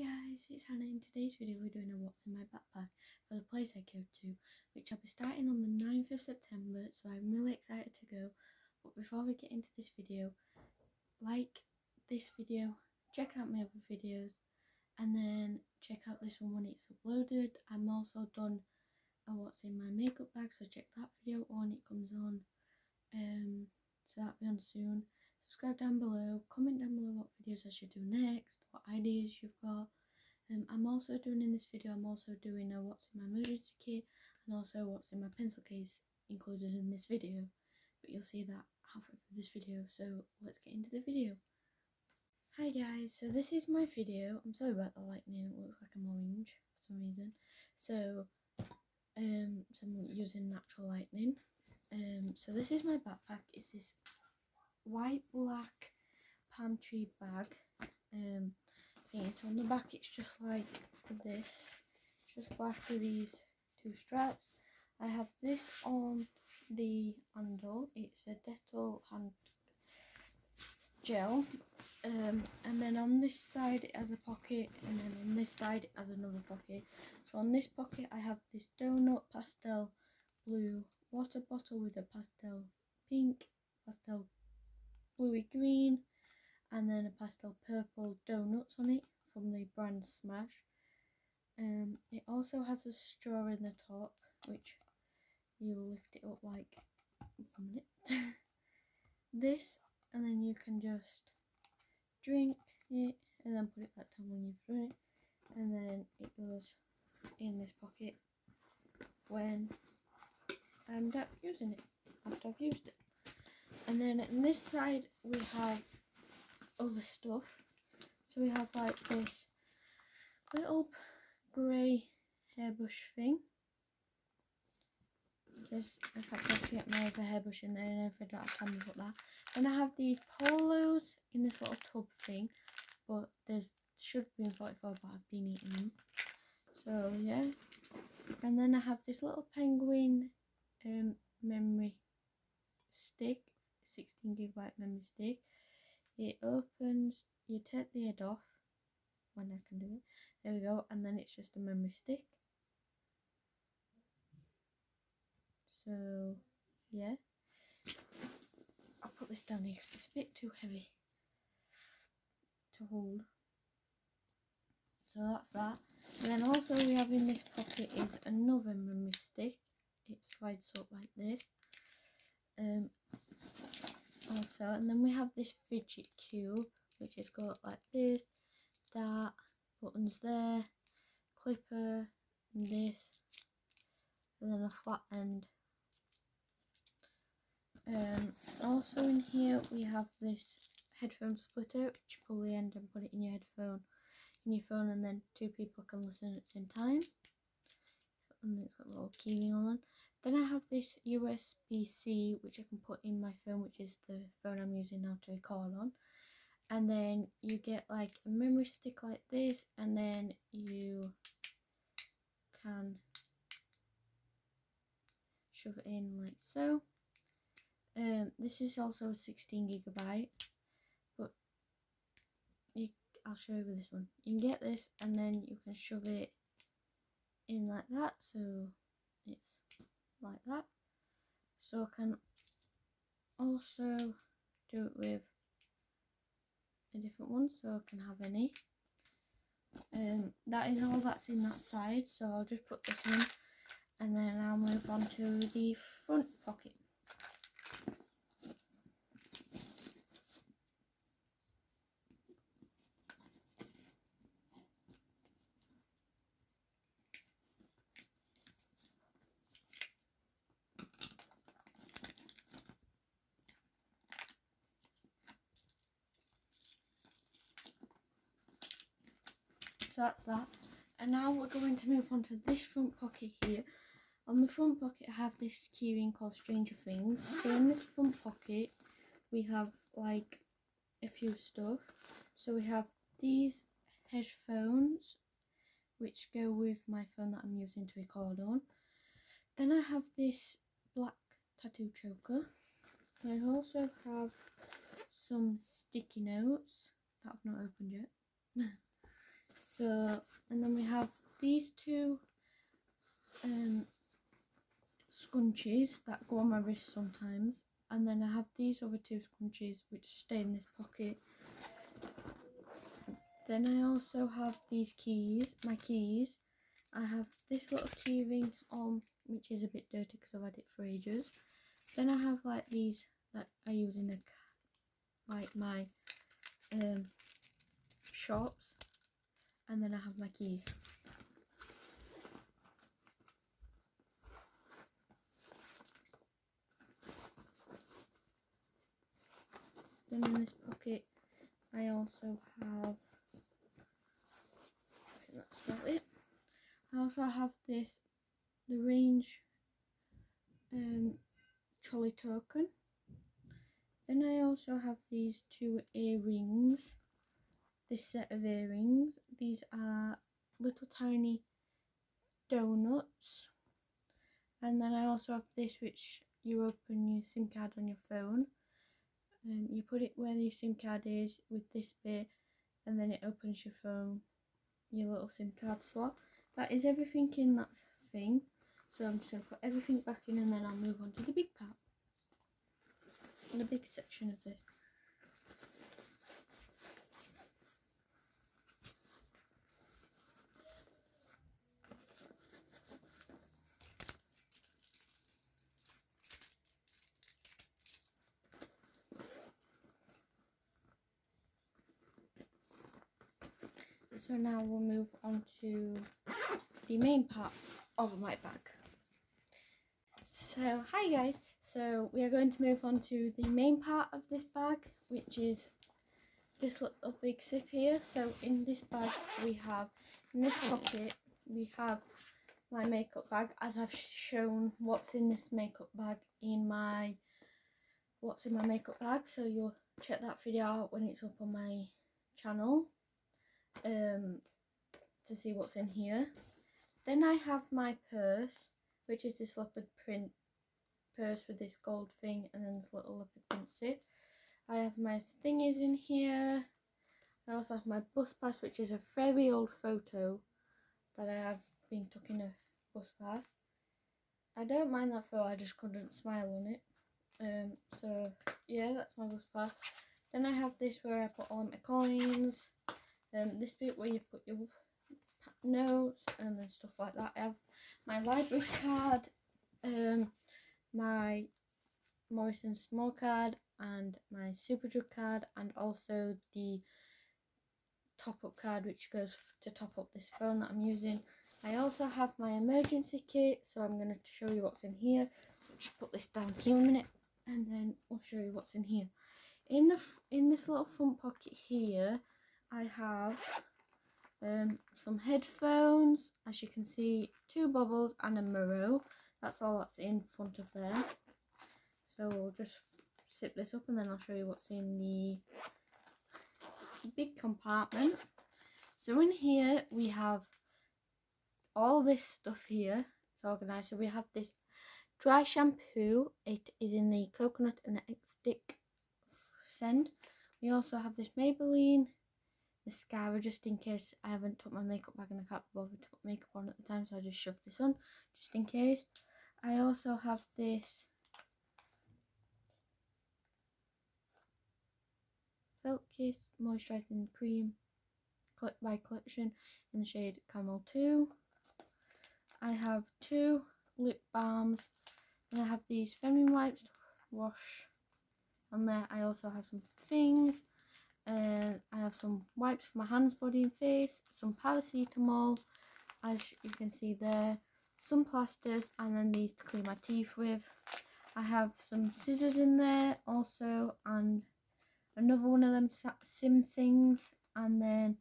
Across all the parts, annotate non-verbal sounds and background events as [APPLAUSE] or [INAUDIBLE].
guys, it's Hannah. In today's video, we're doing a what's in my backpack for the place I go to, which I'll be starting on the 9th of September, so I'm really excited to go. But before we get into this video, like this video, check out my other videos, and then check out this one when it's uploaded. I'm also done a what's in my makeup bag, so check that video when it comes on. Um, so that'll be on soon subscribe down below, comment down below what videos I should do next, what ideas you've got. Um, I'm also doing in this video, I'm also doing a what's in my emergency kit and also what's in my pencil case included in this video. But you'll see that halfway through this video, so let's get into the video. Hi guys, so this is my video. I'm sorry about the lightning, it looks like I'm orange for some reason. So, um, so I'm using natural lightning. Um, so this is my backpack. It's this white black palm tree bag um thing. So on the back it's just like this. just black with these two straps. I have this on the handle. It's a Dettol hand gel. Um, and then on this side it has a pocket and then on this side it has another pocket. So on this pocket I have this donut pastel blue water bottle with a pastel pink, pastel bluey green and then a pastel purple donuts on it from the brand Smash. Um, it also has a straw in the top which you lift it up like minute. [LAUGHS] this and then you can just drink it and then put it back down when you've done it and then it goes in this pocket when I'm done using it after I've used it. And then on this side we have other stuff. So we have like this little grey hairbrush thing. Just if I can get my other hairbrush in there and if I don't have time to put that. Then I have these polos in this little tub thing. But there's should be in 44 but I've been eating them. So yeah. And then I have this little penguin um, memory stick 16 gigabyte memory stick. It opens, you take the head off when I can do it. There we go, and then it's just a memory stick. So, yeah. I'll put this down here because it's a bit too heavy to hold. So that's that. And then also we have in this pocket is another memory stick. It slides up like this. Um, also and then we have this fidget cube which has got like this that buttons there clipper and this and then a flat end. Um also in here we have this headphone splitter which you pull the end and put it in your headphone in your phone and then two people can listen at the same time and it's got a little keyring on then I have this USB-C which I can put in my phone which is the phone I'm using now to record on. And then you get like a memory stick like this and then you can shove it in like so. Um, this is also 16 gigabyte, but you, I'll show you with this one. You can get this and then you can shove it in like that so it's like that. So I can also do it with a different one so I can have any. Um, that is all that's in that side so I'll just put this in and then I'll move on to the front pocket. That's that. And now we're going to move on to this front pocket here. On the front pocket I have this keyring called Stranger Things. So in this front pocket we have like a few stuff. So we have these headphones which go with my phone that I'm using to record on. Then I have this black tattoo choker. I also have some sticky notes that I've not opened yet So, and then we have these two um, scrunchies that go on my wrist sometimes. And then I have these other two scrunchies which stay in this pocket. Then I also have these keys, my keys. I have this little key ring on, which is a bit dirty because I've had it for ages. Then I have like these that I use in the like my um, shops and then I have my keys. Then in this pocket I also have I think that's about it. I also have this the range um trolley token then I also have these two earrings, this set of earrings. These are little tiny donuts. And then I also have this which you open your SIM card on your phone. Um, you put it where your SIM card is with this bit and then it opens your phone, your little SIM card slot. That is everything in that thing. So I'm just going to put everything back in and then I'll move on to the big part and a big section of this. So now we'll move on to the main part of my bag. So hi guys, so we are going to move on to the main part of this bag, which is this little big zip here. So in this bag we have, in this pocket, we have my makeup bag as I've shown what's in this makeup bag in my what's in my makeup bag so you'll check that video out when it's up on my channel um to see what's in here then I have my purse which is this leopard print purse with this gold thing and then this little leopard print zip. I have my thingies in here. I also have my bus pass, which is a very old photo that I have been took in a bus pass. I don't mind that photo, I just couldn't smile on it. Um, so yeah, that's my bus pass. Then I have this where I put all my coins. Um, this bit where you put your notes and then stuff like that. I have my library card. Um, my Morrisons More card and my Superdrug card and also the top up card which goes to top up this phone that I'm using. I also have my emergency kit so I'm going to show you what's in here. So just put this down here a minute and then I'll show you what's in here. In the in this little front pocket here I have um, some headphones. As you can see two bubbles and a mirror. That's all that's in front of there. So we'll just zip this up and then I'll show you what's in the big compartment. So in here we have all this stuff here. It's organized. So we have this dry shampoo. It is in the coconut and stick scent. We also have this Maybelline mascara just in case I haven't took my makeup bag and I can't bother to put makeup on at the time so I just shove this on just in case I also have this Felt Kiss Moisturising Cream by Collection in the shade Camel 2. I have two lip balms and I have these feminine wipes to wash on there. I also have some things and I have some wipes for my hands, body and face, some paracetamol as you can see there some plasters and then these to clean my teeth with. I have some scissors in there also and another one of them sim things and then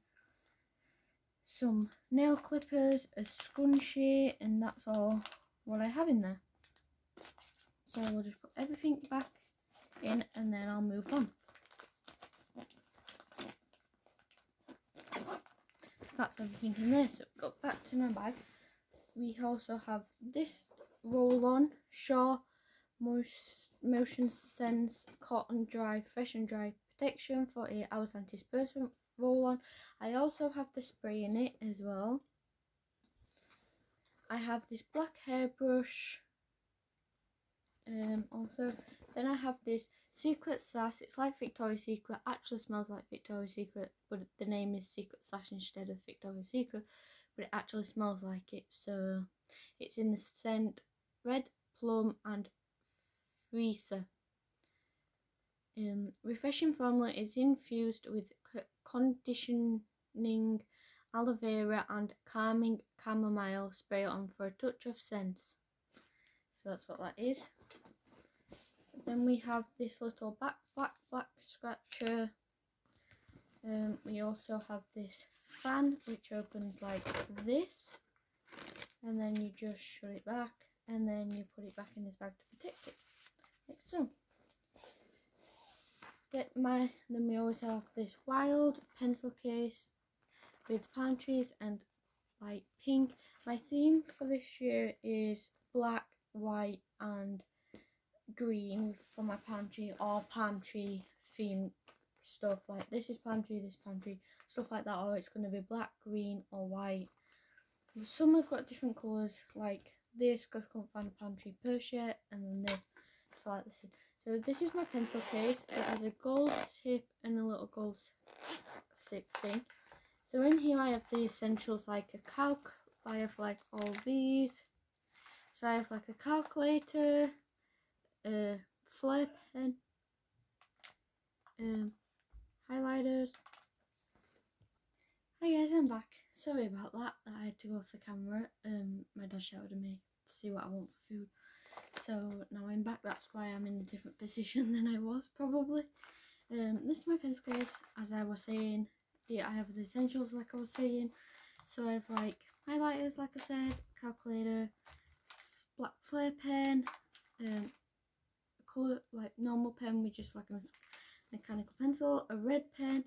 some nail clippers, a scrunchie and that's all what I have in there. So we'll just put everything back in and then I'll move on. That's everything in there, so go back to my bag we also have this roll on Sure Motion Sense Cotton Dry Fresh and Dry Protection for 8 hours antiperspirant roll on. I also have the spray in it as well. I have this black hairbrush. Um, also, then I have this Secret Sass. It's like Victoria's Secret. Actually smells like Victoria's Secret, but the name is Secret Sass instead of Victoria's Secret. But it actually smells like it. So it's in the scent red plum and freesia. Um, refreshing formula is infused with conditioning aloe vera and calming chamomile spray on for a touch of scent. So that's what that is. Then we have this little back black black scratcher. Um, we also have this fan which opens like this. And then you just shut it back and then you put it back in this bag to protect it. Like so. Get my then we always have this wild pencil case with palm trees and light pink. My theme for this year is black white green for my palm tree or palm tree themed stuff like this is palm tree this palm tree stuff like that or it's going to be black green or white. Some have got different colours like this because I couldn't find a palm tree purse yet and then this so like this. So this is my pencil case. It has a gold tip and a little gold tip thing. So in here I have the essentials like a calc I have like all these. So I have like a calculator a flip pen um highlighters. Hi guys I'm back. Sorry about that. I had to go off the camera. Um my dad shouted at me to see what I want for food. So now I'm back. That's why I'm in a different [LAUGHS] position than I was probably. Um this is my pencil case as I was saying yeah I have the essentials like I was saying. So I have like highlighters like I said calculator black Flair pen um color like normal pen with just like a mechanical pencil a red pen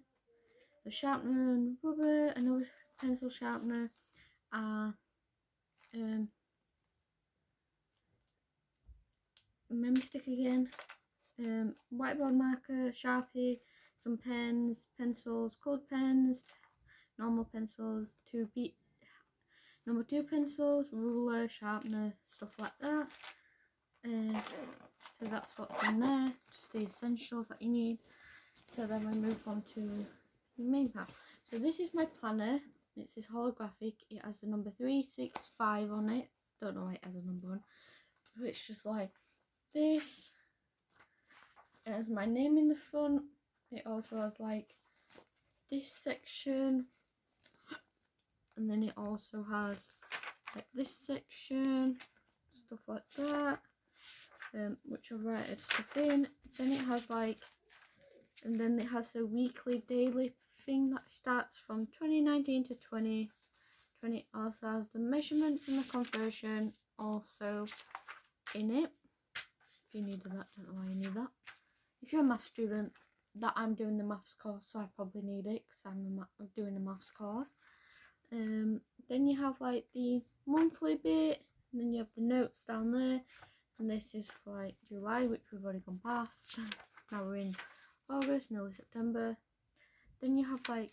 a sharpener and rubber another pencil sharpener uh um memory stick again um whiteboard marker sharpie some pens pencils colored pens normal pencils two beat number two pencils ruler sharpener stuff like that uh, so that's what's in there. Just the essentials that you need. So then we move on to the main part. So this is my planner. It's this holographic. It has the number 365 on it. Don't know why it has a number on. But it's just like this. It has my name in the front. It also has like this section. And then it also has like this section. Stuff like that um, which I've written stuff in then it has like and then it has the weekly daily thing that starts from 2019 to 2020 also has the measurements and the conversion also in it. If you needed that don't know why you need that. If you're a math student that I'm doing the maths course so I probably need it because I'm doing a maths course. Um then you have like the monthly bit and then you have the notes down there and this is for like July which we've already gone past. [LAUGHS] Now we're in August nearly September. Then you have like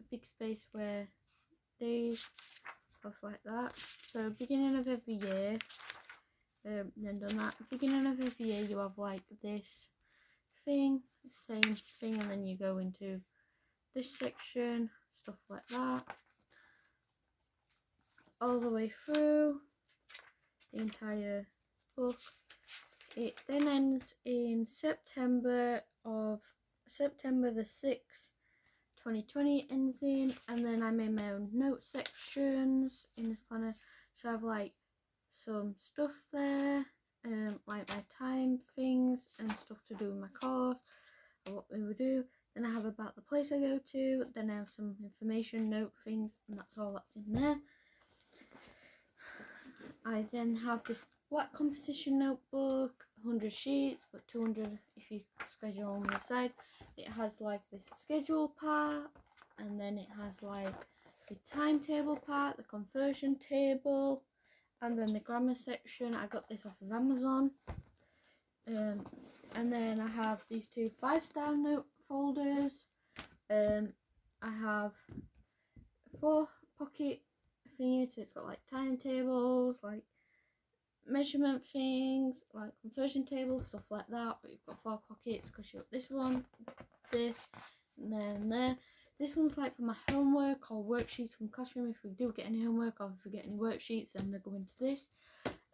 a big space where days stuff like that. So beginning of every year um, then done that. Beginning of every year you have like this thing same thing and then you go into this section stuff like that. All the way through the entire book it then ends in September of September the 6th 2020 ends in and then I made my own note sections in this planner so I have like some stuff there um, like my time things and stuff to do in my course or what we would do. Then I have about the place I go to. Then I have some information note things and that's all that's in there. I then have this black composition notebook 100 sheets but 200 if you schedule on the side. It has like this schedule part and then it has like the timetable part the conversion table and then the grammar section. I got this off of amazon. Um, and then i have these two five star note folders. Um, I have four pocket thingies, so it's got like timetables, like measurement things, like conversion tables, stuff like that. But you've got four pockets because you've got this one, this, and then there. This one's like for my homework or worksheets from classroom. If we do get any homework or if we get any worksheets, then they go into this.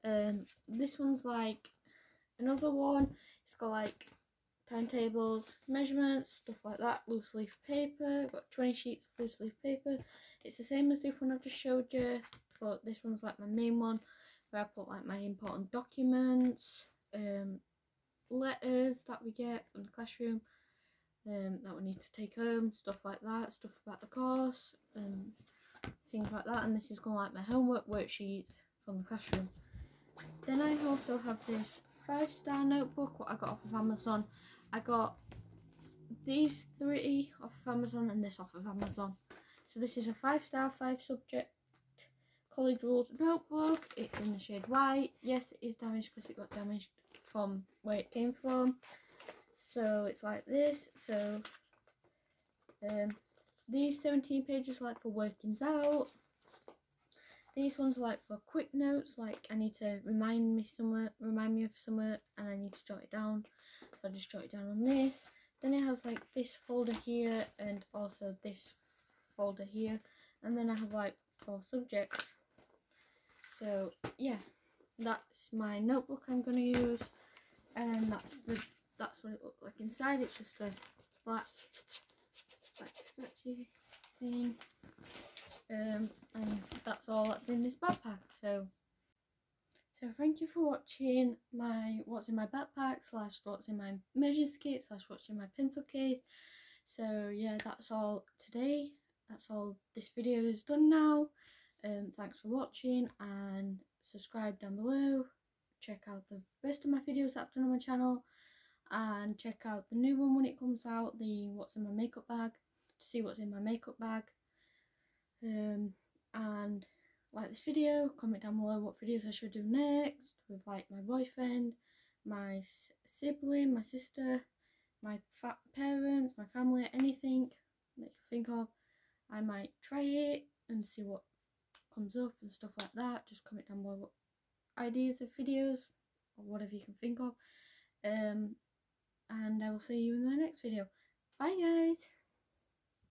Um, this one's like another one. It's got like timetables, measurements, stuff like that, loose leaf paper, got 20 sheets of loose leaf paper. It's the same as the one I've just showed you, but this one's like my main one, where I put like my important documents, um, letters that we get from the classroom, um, that we need to take home, stuff like that, stuff about the course, and things like that. And this is going like my homework worksheets from the classroom. Then I also have this five star notebook what I got off of Amazon. I got these three off of Amazon and this off of Amazon. So this is a five star, five subject college rules notebook. It's in the shade white. Yes, it is damaged because it got damaged from where it came from. So it's like this. So um, these 17 pages like for workings out. These ones are like for quick notes, like I need to remind me somewhere, remind me of somewhere, and I need to jot it down. So I just jot it down on this. Then it has like this folder here and also this folder here. And then I have like four subjects. So yeah, that's my notebook I'm gonna use, and that's the that's what it looks like inside. It's just a black, black scratchy thing. Um, and that's all that's in this backpack. So so thank you for watching my what's in my backpack slash what's in my measures kit slash what's in my pencil case. So yeah that's all today. That's all this video is done now um thanks for watching and subscribe down below check out the rest of my videos that i've done on my channel and check out the new one when it comes out the what's in my makeup bag to see what's in my makeup bag um, and like this video, comment down below what videos I should do next with like my boyfriend, my sibling, my sister, my parents, my family, anything that you think of. I might try it and see what comes up and stuff like that. Just comment down below what ideas of videos or whatever you can think of. Um, and I will see you in my next video. Bye guys!